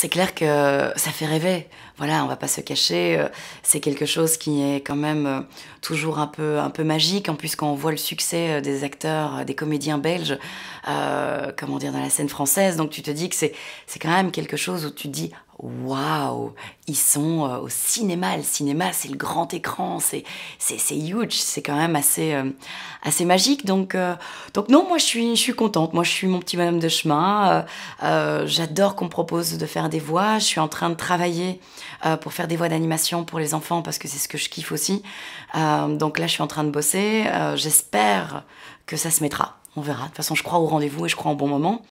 c'est clair que ça fait rêver. Voilà, on va pas se cacher. euh, C'est quelque chose qui est quand même euh, toujours un peu, un peu magique. En plus, quand on voit le succès euh, des acteurs, des comédiens belges, comment dire, dans la scène française, donc tu te dis que c'est quand même quelque chose où tu te dis, waouh, ils sont euh, au cinéma. Le cinéma, c'est le grand écran, c'est, huge, c'est quand même assez, euh, assez magique. Donc, euh, donc non, moi je suis, je suis contente. Moi, je suis mon petit bonhomme de chemin. Euh, euh, j'adore qu'on me propose de faire des voix. Je suis en train de travailler euh, pour faire des voix d'animation pour les enfants parce que c'est ce que je kiffe aussi. Donc là, je suis en train de bosser. J'espère que ça se mettra. On verra. De toute façon, je crois au rendez-vous et je crois en bon moment.